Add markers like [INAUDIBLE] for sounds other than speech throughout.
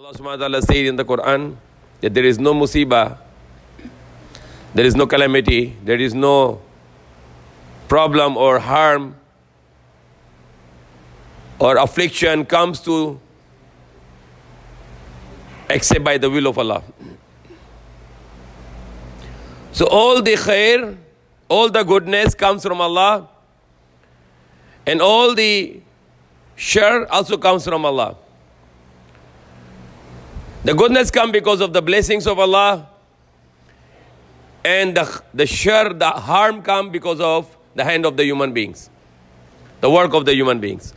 Allah subhanahu wa ta'ala said in the Quran that there is no musibah, there is no calamity, there is no problem or harm or affliction comes to except by the will of Allah. So all the khair, all the goodness comes from Allah and all the shar also comes from Allah. The goodness come because of the blessings of Allah and the, the shar, the harm come because of the hand of the human beings, the work of the human beings.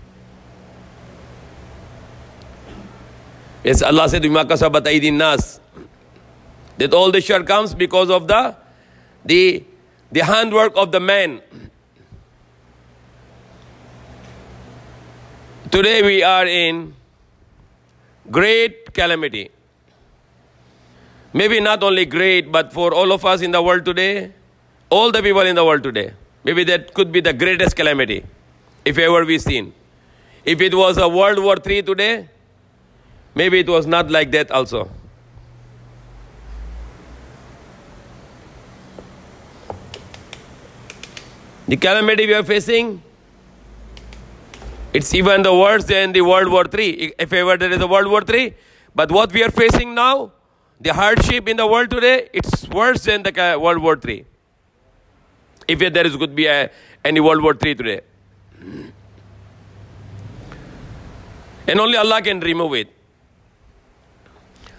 Yes, Allah said, "Bima nas." That all the shar comes because of the the the handwork of the man. Today we are in great calamity. Maybe not only great, but for all of us in the world today, all the people in the world today, maybe that could be the greatest calamity, if ever we've seen. If it was a World War III today, maybe it was not like that also. The calamity we are facing, it's even the worse than the World War III, if ever there is a World War III. But what we are facing now, the hardship in the world today, it's worse than the World War III. If there is could be a, any World War III today. And only Allah can remove it.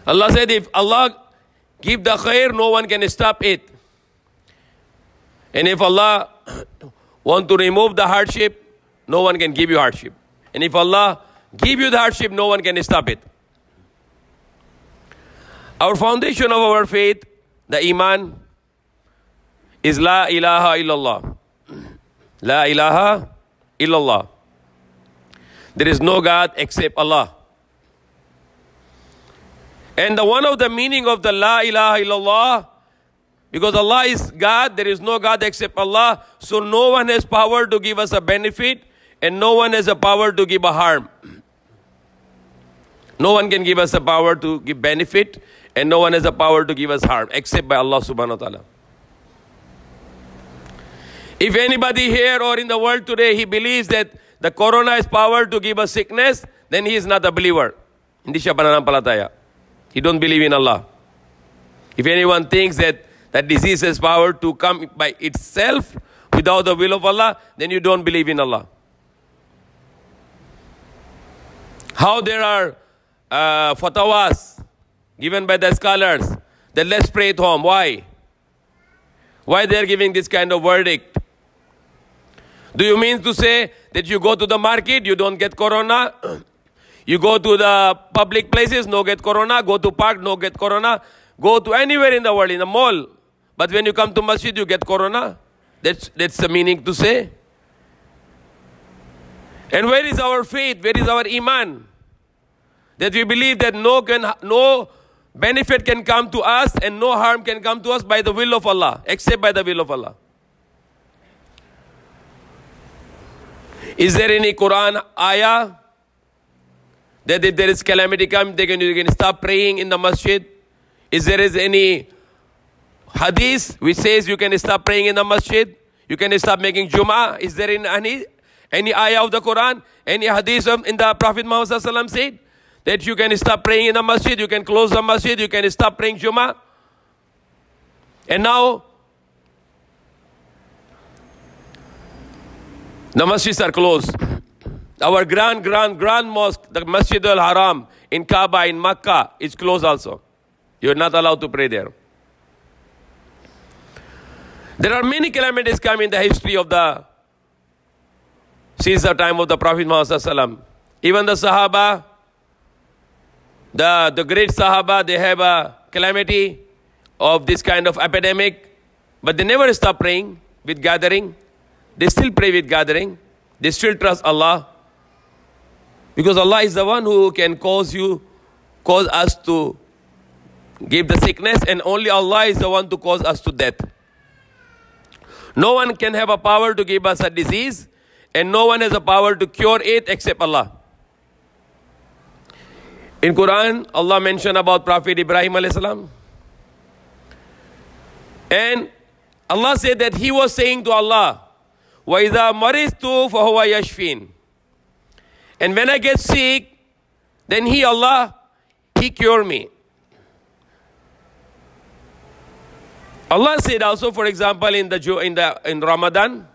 Allah said, if Allah give the khair, no one can stop it. And if Allah [COUGHS] want to remove the hardship, no one can give you hardship. And if Allah give you the hardship, no one can stop it. Our foundation of our faith, the Iman, is La ilaha illallah. La ilaha illallah. There is no God except Allah. And the one of the meaning of the La ilaha illallah, because Allah is God, there is no God except Allah, so no one has power to give us a benefit and no one has a power to give a harm. No one can give us a power to give benefit and no one has a power to give us harm except by Allah subhanahu wa ta'ala. If anybody here or in the world today he believes that the corona has power to give us sickness, then he is not a believer. He don't believe in Allah. If anyone thinks that that disease has power to come by itself without the will of Allah, then you don't believe in Allah. How there are uh, fatwas given by the scholars that let's pray at home. Why? Why they are giving this kind of verdict? Do you mean to say that you go to the market, you don't get corona? [CLEARS THROAT] you go to the public places, no get corona. Go to park, no get corona. Go to anywhere in the world, in the mall. But when you come to masjid, you get corona. That's, that's the meaning to say. And where is our faith? Where is our iman? That we believe that no, can, no benefit can come to us and no harm can come to us by the will of Allah, except by the will of Allah. Is there any Quran ayah that if there is calamity come, they can, you can stop praying in the masjid? Is there is any hadith which says you can stop praying in the masjid? You can stop making Jum'ah? Is there any, any ayah of the Quran? Any hadith of, in the Prophet Muhammad said that you can stop praying in the masjid, you can close the masjid, you can stop praying Jum'ah? And now, the masjids are closed. Our grand, grand, grand mosque, the Masjid al Haram in Kaaba, in Makkah, is closed also. You're not allowed to pray there. There are many calamities come in the history of the since the time of the Prophet Muhammad. Even the Sahaba, the, the great Sahaba, they have a calamity of this kind of epidemic, but they never stop praying with gathering. They still pray with gathering. They still trust Allah. Because Allah is the one who can cause you, cause us to give the sickness, and only Allah is the one to cause us to death. No one can have a power to give us a disease, and no one has a power to cure it except Allah. In Quran, Allah mentioned about Prophet Ibrahim alayhi salam. And Allah said that he was saying to Allah, وَإِذَا مَرِضْتُ فَهُوَ يَشْفِينَ And when I get sick, then He, Allah, He cure me. Allah said also, for example, in the in the in Ramadan,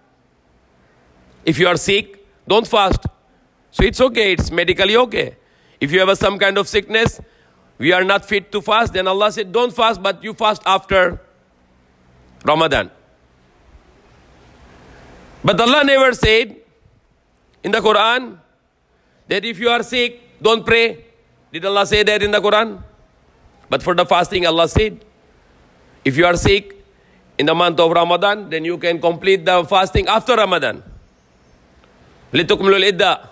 if you are sick, don't fast. So it's okay, it's medically okay. If you have some kind of sickness, we are not fit to fast, then Allah said, don't fast, but you fast after Ramadan. But Allah never said in the Quran that if you are sick, don't pray. Did Allah say that in the Quran? But for the fasting, Allah said, if you are sick in the month of Ramadan, then you can complete the fasting after Ramadan. Litukmilul idda.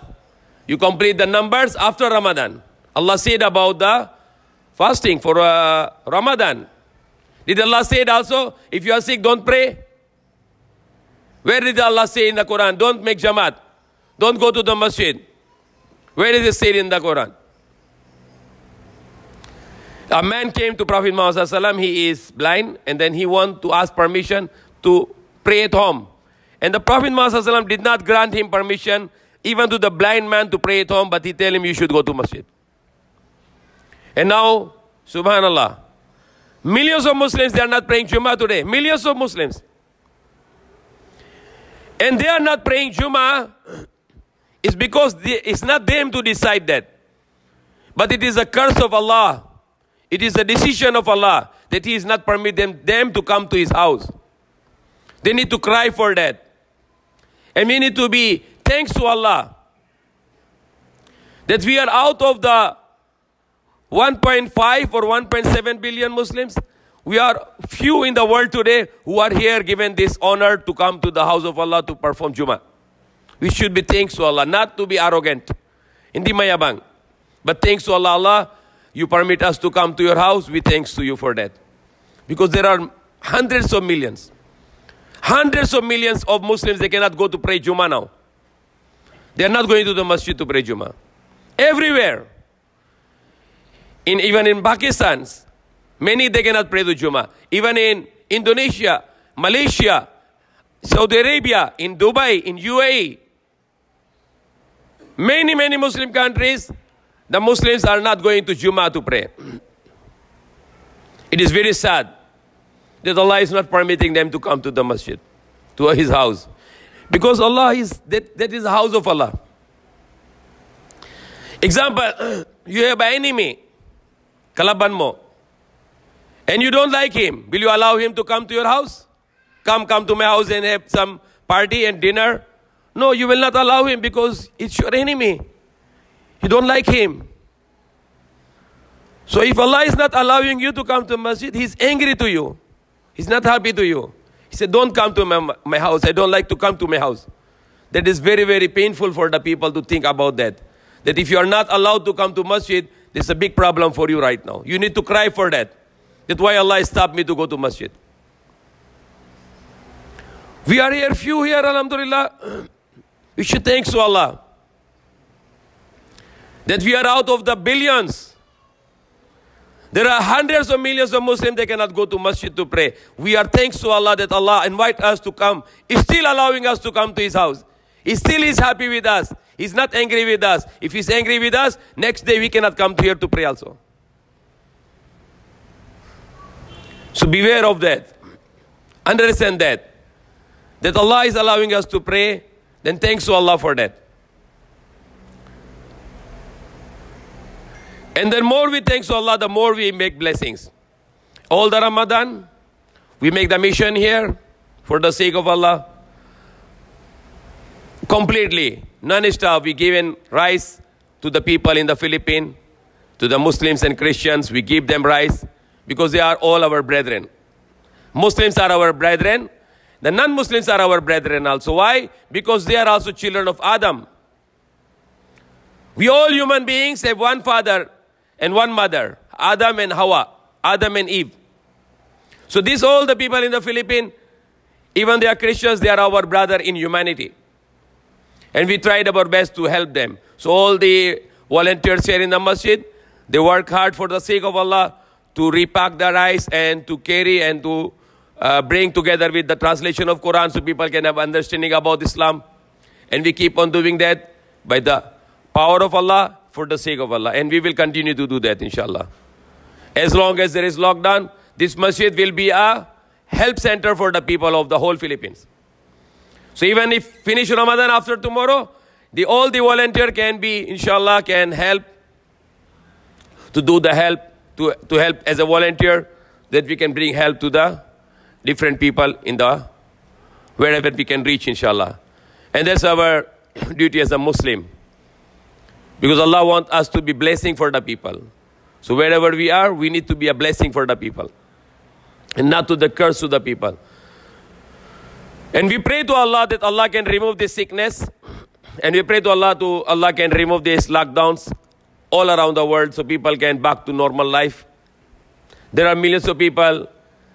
You complete the numbers after Ramadan. Allah said about the fasting for uh, Ramadan. Did Allah say it also? If you are sick, don't pray. Where did Allah say in the Quran? Don't make jamaat. Don't go to the masjid. Where is it said in the Quran? A man came to Prophet Muhammad he is blind and then he want to ask permission to pray at home. And the Prophet Muhammad did not grant him permission even to the blind man to pray at home, but he tell him you should go to masjid. And now, subhanallah, millions of Muslims, they are not praying Jummah today. Millions of Muslims. And they are not praying Jummah is because they, it's not them to decide that. But it is a curse of Allah. It is a decision of Allah that He is not permitting them, them to come to His house. They need to cry for that. And we need to be thanks to Allah that we are out of the 1.5 or 1.7 billion Muslims. We are few in the world today who are here given this honor to come to the house of Allah to perform Jummah. We should be thanks to Allah, not to be arrogant. Hindi mayabang. But thanks to Allah, Allah, you permit us to come to your house, we thanks to you for that. Because there are hundreds of millions. Hundreds of millions of Muslims, they cannot go to pray Juma now. They are not going to the masjid to pray Juma. Everywhere. In, even in Pakistan, Many they cannot pray the Juma. Even in Indonesia, Malaysia, Saudi Arabia, in Dubai, in UAE, many, many Muslim countries, the Muslims are not going to Juma to pray. [CLEARS THROAT] It is very sad that Allah is not permitting them to come to the masjid, to his house. Because Allah is, that, that is the house of Allah. Example, [CLEARS THROAT] you have an enemy, kalaban mo and you don't like him, will you allow him to come to your house? Come, come to my house and have some party and dinner? No, you will not allow him because it's your enemy. You don't like him. So if Allah is not allowing you to come to masjid, He's angry to you. He's not happy to you. He said, Don't come to my, my house. I don't like to come to my house. That is very, very painful for the people to think about that. That if you are not allowed to come to masjid, there's a big problem for you right now. You need to cry for that. That's why Allah stopped me to go to masjid. We are here, few here, Alhamdulillah. [CLEARS THROAT] We should thank to Allah that we are out of the billions. There are hundreds of millions of Muslims that cannot go to masjid to pray. We are thanks to Allah that Allah invite us to come. He's still allowing us to come to His house. He still is happy with us. He's not angry with us. If He's angry with us, next day we cannot come here to pray also. So beware of that. Understand that. That Allah is allowing us to pray, then thanks to Allah for that. And the more we thanks to Allah, the more we make blessings. All the Ramadan, we make the mission here for the sake of Allah. Completely, non-stop, we given rice to the people in the Philippines, to the Muslims and Christians, we give them rice because they are all our brethren. Muslims are our brethren. The non-Muslims are our brethren also. Why? Because they are also children of Adam. We all human beings have one father and one mother, Adam and Hawa, Adam and Eve. So these all the people in the Philippines, even they are Christians, they are our brother in humanity. And we tried our best to help them. So all the volunteers here in the masjid, They work hard for the sake of Allah to repack the rice and to carry and to uh, bring together with the translation of Quran so people can have understanding about Islam. And we keep on doing that by the power of Allah for the sake of Allah. And we will continue to do that, inshallah. As long as there is lockdown, this masjid will be a help center for the people of the whole Philippines. So even if finish Ramadan after tomorrow, the all the volunteer can be, inshallah, can help to do the help, to, to help as a volunteer, that we can bring help to the different people in the wherever we can reach, inshallah. And that's our [CLEARS THROAT] duty as a Muslim. Because Allah wants us to be blessing for the people. So wherever we are, we need to be a blessing for the people. And not to the curse to the people. And we pray to Allah that Allah can remove this sickness. And we pray to Allah to Allah can remove these lockdowns all around the world so people can back to normal life. There are millions of people,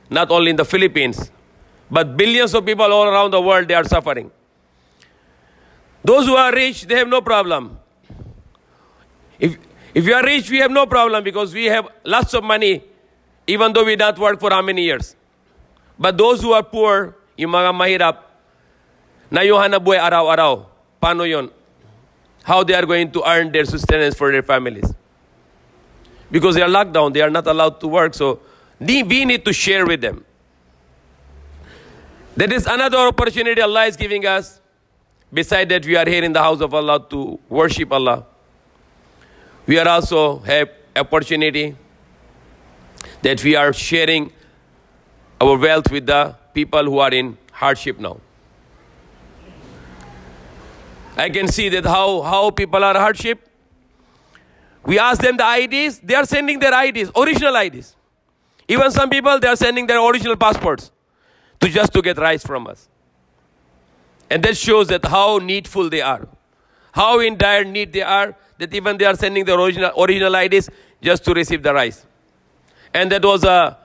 not only in the Philippines, but billions of people all around the world, they are suffering. Those who are rich, they have no problem. If, if you are rich, we have no problem because we have lots of money, even though we don't work for how many years. But those who are poor, yung mga mahirap, na yung hanap buhay araw-araw, paano yon? How they are going to earn their sustenance for their families? Because they are locked down, they are not allowed to work, so we need to share with them. That is another opportunity Allah is giving us. Beside that, we are here in the house of Allah to worship Allah. We are also have opportunity that we are sharing our wealth with the people who are in hardship now. I can see that how, how people are hardship. We ask them the IDs, they are sending their IDs, original IDs. Even some people, they are sending their original passports to just to get rice from us. And that shows that how needful they are, how in dire need they are, that even they are sending their original, original IDs just to receive the rice. And that was a,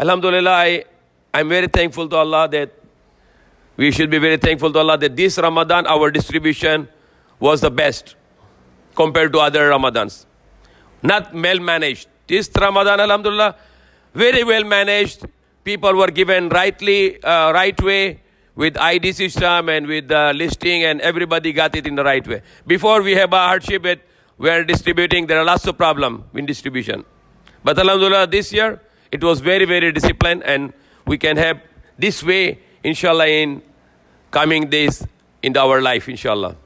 Alhamdulillah, I, I'm very thankful to Allah that we should be very thankful to Allah that this Ramadan, our distribution was the best compared to other Ramadans. Not well managed. This Ramadan, Alhamdulillah, very well managed. People were given rightly, uh, right way with ID system and with uh, listing, and everybody got it in the right way. Before we have a hardship with we are distributing, there are lots of problem in distribution. But Alhamdulillah, this year it was very, very disciplined, and we can have this way, inshallah, in coming days in our life, inshallah.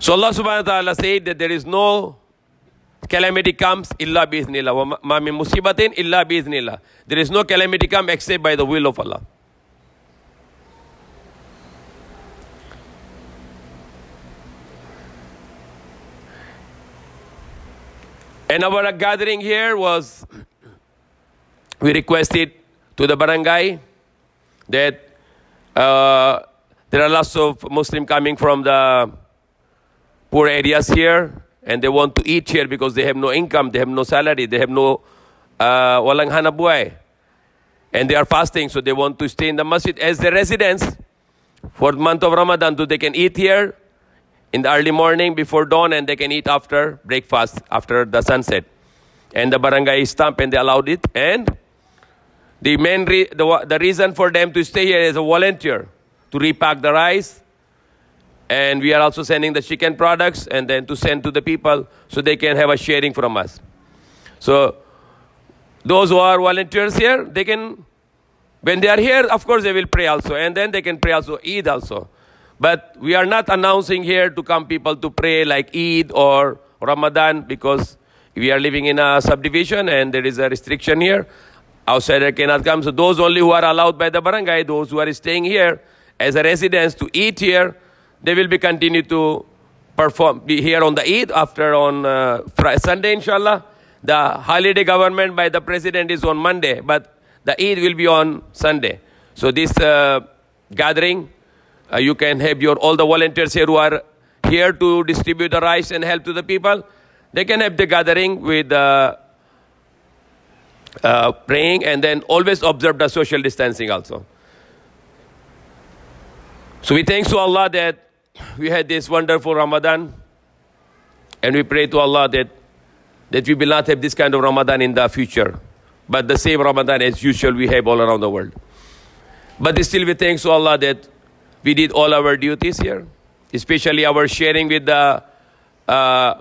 So Allah subhanahu wa ta'ala said that there is no calamity comes illa biiznillah. Ma min musibatin illa biiznillah. There is no calamity come except by the will of Allah. And our gathering here was, we requested to the barangay that uh, there are lots of Muslim coming from the poor areas here and they want to eat here because they have no income, they have no salary, they have no uh, walang hanabuay. And they are fasting, so they want to stay in the masjid as their residents for the month of Ramadan, so they can eat here in the early morning before dawn and they can eat after breakfast, after the sunset. And the barangay stamp and they allowed it. And the main re- the, the reason for them to stay here is a volunteer to repack the rice. And we are also sending the chicken products and then to send to the people so they can have a sharing from us. So those who are volunteers here, they can, when they are here, of course they will pray also. And then they can pray also Eid also. But we are not announcing here to come people to pray like Eid or Ramadan because we are living in a subdivision and there is a restriction here. Outsider cannot come. So those only who are allowed by the barangay, those who are staying here as a residence to eat here, they will be continue to perform, be here on the Eid after on uh, Friday, Sunday, inshallah. The holiday government by the president is on Monday, but the Eid will be on Sunday. So this uh, gathering, uh, you can have your all the volunteers here who are here to distribute the rice and help to the people. They can have the gathering with uh, uh, praying and then always observe the social distancing also. So we thank to Allah that we had this wonderful Ramadan And we pray to Allah that, that we will not have this kind of Ramadan in the future, but the same Ramadan as usual we have all around the world. But still, we thanks to Allah that we did all our duties here, especially our sharing with the uh,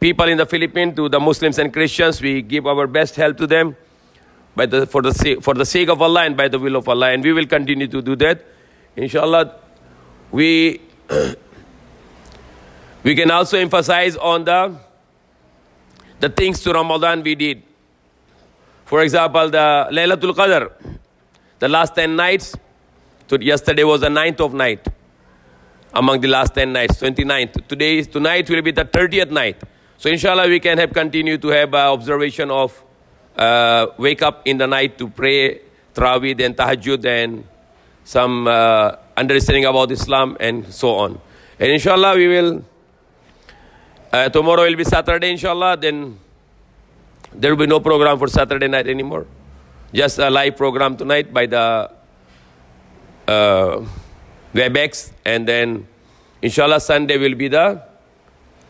people in the Philippines, to the Muslims and Christians. We give our best help to them by the, for, the sake, for the sake of Allah and by the will of Allah. And we will continue to do that. Inshallah, we, [CLEARS THROAT] we can also emphasize on the, the things to Ramadan we did. For example, the Laylatul Qadr, the last 10 nights. yesterday was the ninth of night among the last 10 nights, 29th. Today, tonight will be the 30th night. So inshallah, we can have continue to have uh, observation of uh, wake up in the night to pray Tarawih then Tahajjud then some uh, understanding about Islam and so on. And inshallah, we will, uh, tomorrow will be Saturday, inshallah, then there will be no program for Saturday night anymore. Just a live program tonight by the uh, WebEx, and then inshallah, Sunday will be the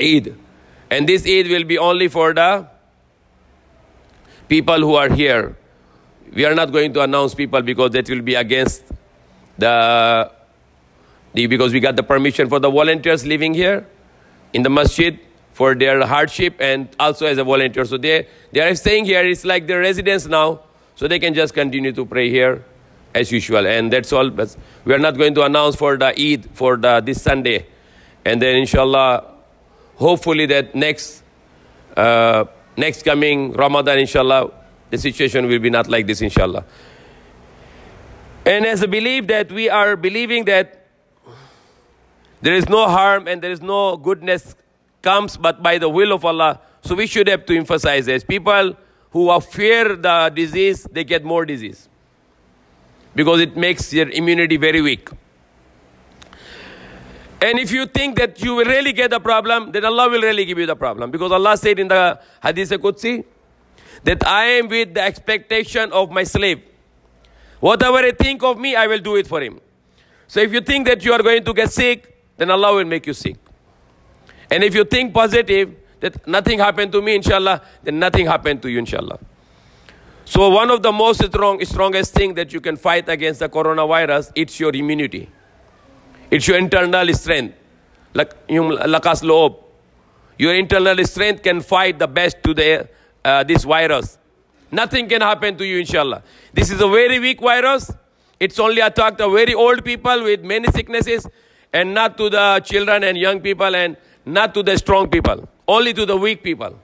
Eid. And this Eid will be only for the people who are here. We are not going to announce people because that will be against the, the because we got the permission for the volunteers living here in the masjid for their hardship and also as a volunteer. So they, they are staying here. It's like their residence now. So they can just continue to pray here as usual. And that's all. But we are not going to announce for the Eid for the, this Sunday. And then inshallah, hopefully that next uh, next coming Ramadan, inshallah, the situation will be not like this, inshallah. And as a belief that we are believing that there is no harm and there is no goodness comes but by the will of Allah. So we should have to emphasize this. People who are fear the disease, they get more disease. Because it makes your immunity very weak. And if you think that you will really get the problem, then Allah will really give you the problem. Because Allah said in the Hadith Qudsi that I am with the expectation of my slave. Whatever I think of me, I will do it for him. So if you think that you are going to get sick, then Allah will make you sick. And if you think positive, that nothing happened to me, inshallah, then nothing happened to you, inshallah. So one of the most strong, strongest thing that you can fight against the coronavirus, it's your immunity. It's your internal strength. Like lakas loob. Your internal strength can fight the best to the, uh, this virus. Nothing can happen to you, inshallah. This is a very weak virus. It's only attacked the very old people with many sicknesses and not to the children and young people and not to the strong people, only to the weak people.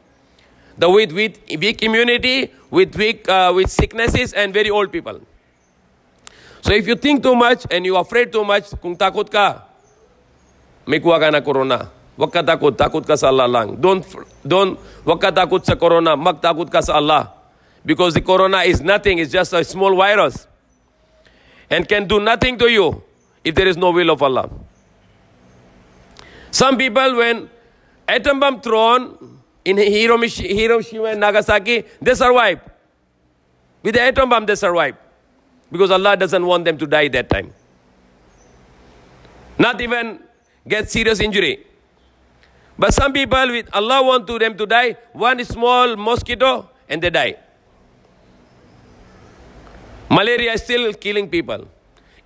The with, with weak immunity, with weak uh, with sicknesses and very old people. So if you think too much and you afraid too much, kung takot ka, may kuha ka na corona. Huwag takot, takot ka sa Allah lang. Don't, don't, huwag takot sa corona, magtakot ka sa Allah. Because the corona is nothing, it's just a small virus. And can do nothing to you if there is no will of Allah. Some people, when atom bomb thrown in Hiroshima and Nagasaki, they survived. With the atom bomb, they survived. Because Allah doesn't want them to die that time. Not even get serious injury. But some people, with Allah want to them to die, one small mosquito and they die. Malaria is still killing people.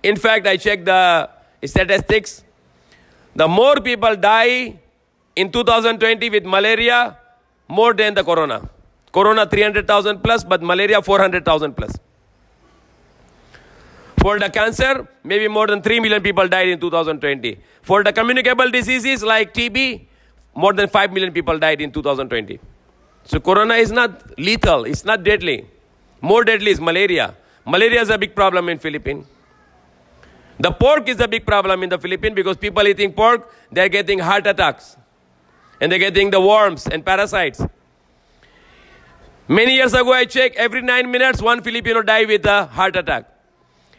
In fact, I checked the statistics. The more people die in 2020 with malaria, more than the corona. Corona 300,000 plus, but malaria 400,000 plus. For the cancer, maybe more than 3 million people died in 2020. For the communicable diseases like TB, more than 5 million people died in 2020. So corona is not lethal, it's not deadly. More deadly is malaria. Malaria is a big problem in Philippines. The pork is a big problem in the Philippines because people eating pork, they're getting heart attacks. And they're getting the worms and parasites. Many years ago, I checked, every nine minutes, one Filipino died with a heart attack.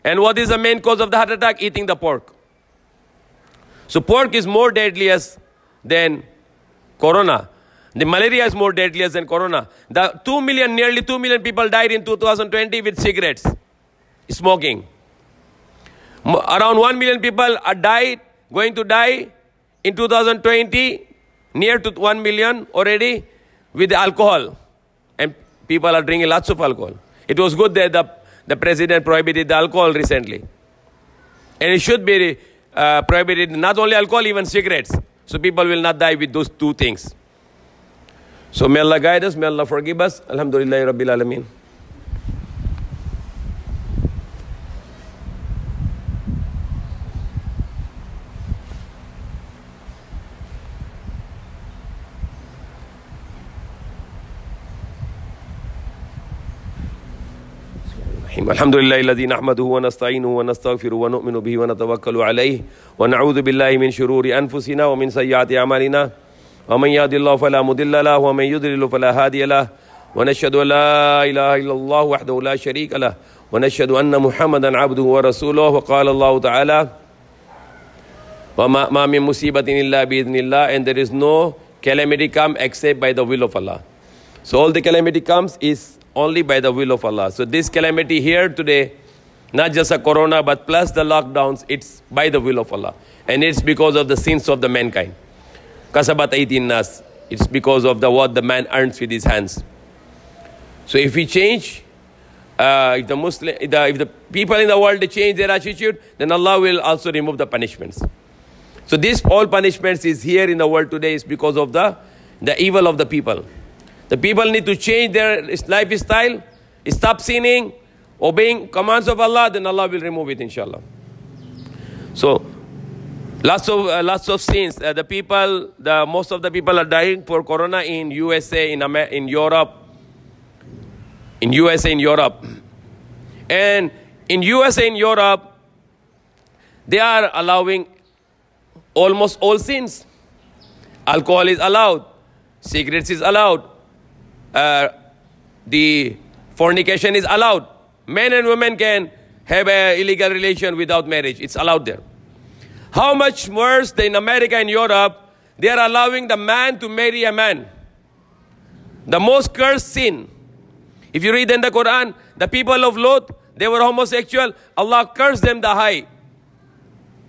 And what is the main cause of the heart attack? Eating the pork. So pork is more deadliest than corona. The malaria is more deadliest than corona. The 2 million, nearly 2 million people died in 2020 with cigarettes, smoking. Around 1 million people are died, going to die in 2020 near to 1 million already with alcohol. And people are drinking lots of alcohol. It was good that the, the president prohibited the alcohol recently. And it should be uh, prohibited not only alcohol, even cigarettes. So people will not die with those two things. So may Allah guide us, may Allah forgive us. Alhamdulillah Rabbil Alameen. الحمد لله الذي نحمده ونستعينه ونستغفره ونؤمن به ونتوكل عليه ونعوذ بالله من شرور أنفسنا ومن سيئات أعمالنا. ومن يهد الله فلا مضل له ومن يضلل فلا هادي له. ونشهد أن لا إله إلا الله وحده لا شريك له. ونشهد أن محمدا عبده ورسوله. وقال الله تعالى وما ما من مصيبة إلا بإذن الله and there is no calamity come except by the will of Allah. So all the calamity comes is only by the will of Allah. So this calamity here today, not just a corona, but plus the lockdowns, it's by the will of Allah. And it's because of the sins of the mankind. Kasabat 18 nas. It's because of the what the man earns with his hands. So if we change, uh, if the Muslim, if the, if the people in the world change their attitude, then Allah will also remove the punishments. So this all punishments is here in the world today is because of the the evil of the people. The people need to change their lifestyle, stop sinning, obeying commands of Allah, then Allah will remove it, inshallah. So, lots of uh, lots of sins. Uh, the people, the most of the people are dying for corona in USA, in Amer- in Europe, in USA, in Europe, and in USA, in Europe, they are allowing almost all sins. Alcohol is allowed, cigarettes is allowed, uh, the fornication is allowed. Men and women can have an illegal relation without marriage. It's allowed there. How much worse in America and Europe, they are allowing the man to marry a man. The most cursed sin. If you read in the Quran, the people of Lot, they were homosexual. Allah cursed them the high.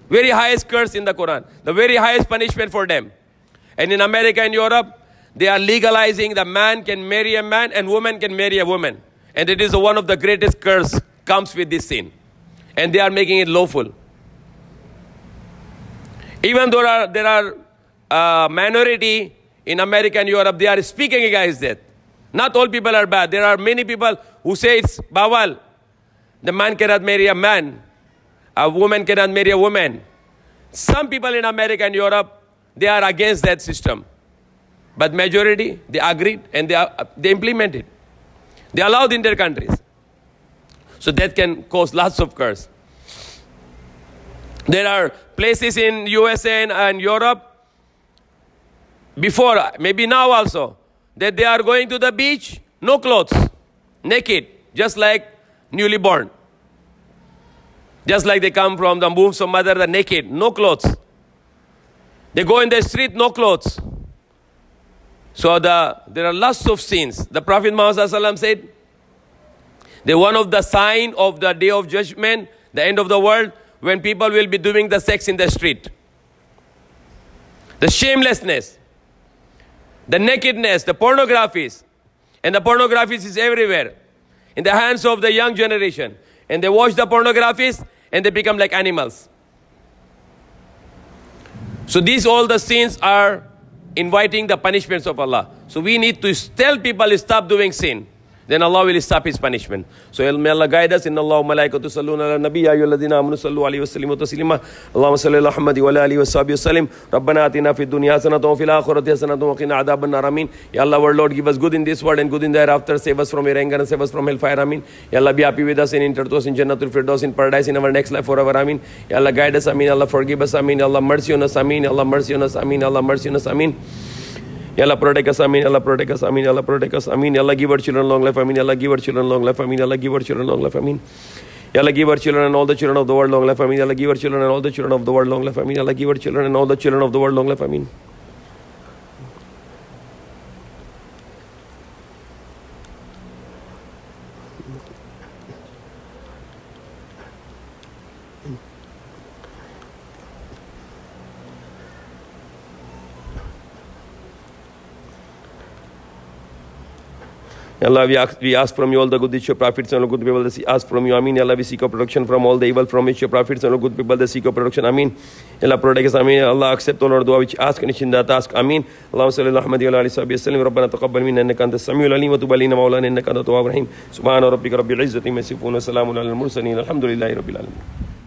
Very highest curse in the Quran. The very highest punishment for them. And in America and Europe, they are legalizing the man can marry a man and woman can marry a woman. And it is one of the greatest curse comes with this sin. And they are making it lawful. Even though there are, there are uh, minority in America and Europe, they are speaking against that. Not all people are bad. There are many people who say it's bawal. The man cannot marry a man. A woman cannot marry a woman. Some people in America and Europe, they are against that system. But majority, they agreed and they, are, they implemented. They allowed in their countries. So that can cause lots of curse. There are places in USA and, and Europe, before, maybe now also, that they are going to the beach, no clothes, naked, just like newly born. Just like they come from the womb of mother, they're naked, no clothes. They go in the street, no clothes. So the, there are lots of sins. The Prophet Muhammad said, the one of the sign of the day of judgment, the end of the world, when people will be doing the sex in the street. The shamelessness, the nakedness, the pornographies. And the pornographies is everywhere. In the hands of the young generation. And they watch the pornographies and they become like animals. So these all the sins are inviting the punishments of Allah. So we need to tell people stop doing sin. Then Allah will stop His punishment. So may Allah guide us. Inna Allah malaikatu salluna ala nabi ya ayyuhalladhina amanu sallu alayhi wa sallimu taslima. Allahumma salli ala Muhammad wa alihi wa sahbihi wa sallim. Rabbana atina fid dunya hasanatan wa fil akhirati hasanatan wa qina adhaban nar. Amin. Ya Allah, our Lord, give us good in this world and good in the hereafter. Save us from your anger and save us from hellfire. Amin. Ya Allah, be happy with us and enter to us in Jannatul Firdaus in paradise in our next life forever. Amin. Ya Allah, guide us. Amin. Allah, forgive us. Amin. Ya Allah, mercy on us. Amin. Ya Allah, mercy on us. Amin. Ya Allah, mercy on us. Amin. Allah protect us, Amin. Allah protect us, Amin. Allah protect us, Amin. Allah give our children long life, Amin. Allah give our children long life, Amin. Allah give our children long life, Amin. Allah give our children and all the children of the world long life, Amin. Allah give our children and all the children of the world long life, Amin. Ya Allah give our children and all the children of the world long life, Amin. Allah, we ask, we ask from you all the good deeds, your prophets and all good people that seek, ask from you. Ameen. Allah, we seek your protection from all the evil from which your prophets and all good people that seek your protection. Ameen. Allah, protect us. Ameen. Allah, accept all our dua which ask and ishinda task. Ameen. Allahumma salli ala Muhammad wa ala alihi sallam. Rabbana taqabbal minna innaka anta samiul alim wa tub alaina maulana innaka anta tawwabur rahim. Subhana rabbika rabbil izzati amma yasifun wa salamun alal mursalin. Alhamdulillahi rabbil alamin.